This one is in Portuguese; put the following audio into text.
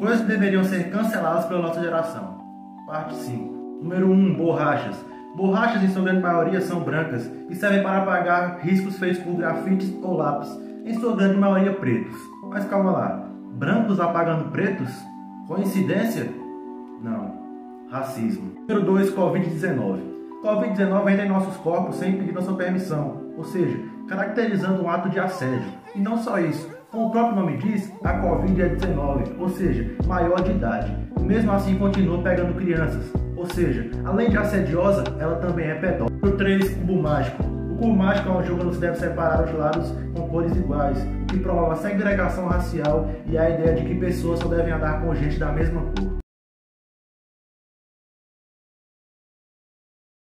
Coisas que deveriam ser canceladas pela nossa geração. Parte 5. Número 1. Borrachas. Borrachas, em sua grande maioria, são brancas e servem para apagar riscos feitos por grafites ou lápis, em sua grande maioria pretos. Mas calma lá, brancos apagando pretos? Coincidência? Não. Racismo. Número 2. Covid-19. Covid-19 entra em nossos corpos sem pedir nossa permissão, ou seja, caracterizando um ato de assédio. E não só isso, como o próprio nome diz, a Covid é 19, ou seja, maior de idade. Mesmo assim, continua pegando crianças, ou seja, além de assediosa, ela também é pedófila. Número 3. Cubo Mágico. O cubo mágico é um jogo onde se deve separar os lados com cores iguais, o que promove a segregação racial e a ideia de que pessoas só devem andar com gente da mesma cor.